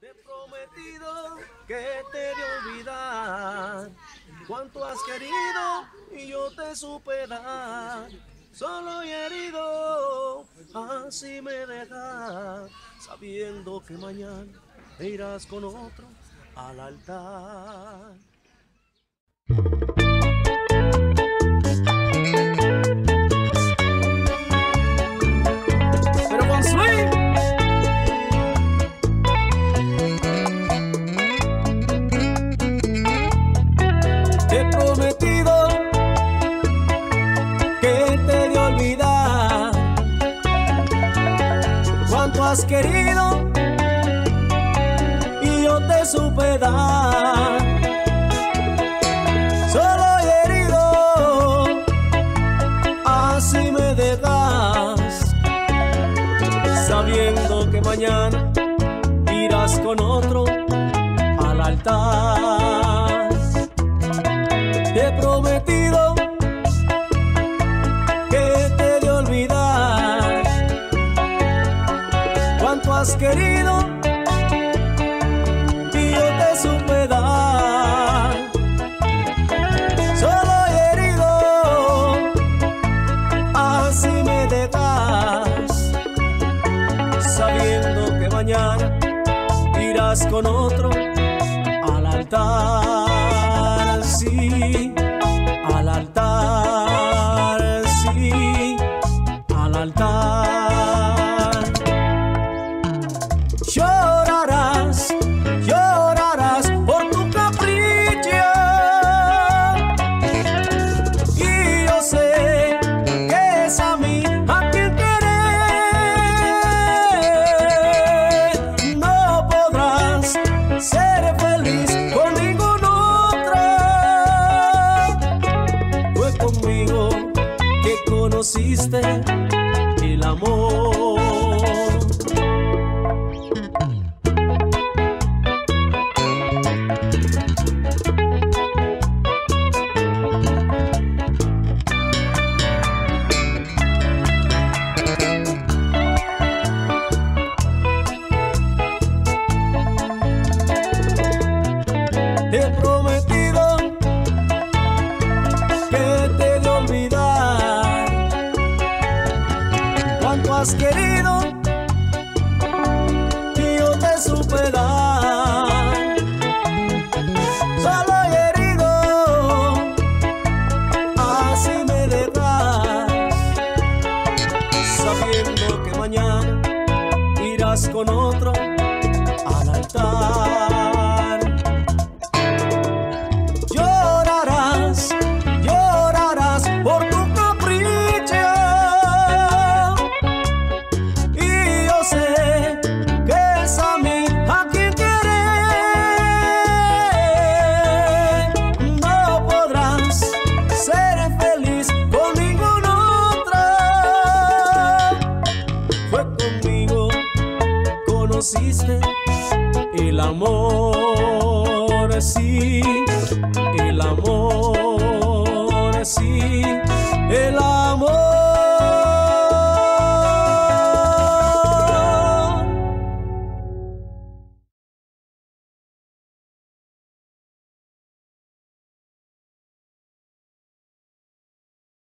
Te he prometido que te de olvidar cuánto has querido y yo te supe dar. Solo y herido, así me dejas, sabiendo que mañana irás con otro al altar. Has querido y yo te supe dar. Solo y herido, así me dejas, sabiendo que mañana irás con otro al altar. Has querido y yo te supe dar. Solo y herido, así me dejas, sabiendo que mañana irás con otro al altar, querido y yo te supe dar. Solo herido, así me dejas, sabiendo que mañana irás con otro al altar. El amor, sí, el amor, sí, el amor.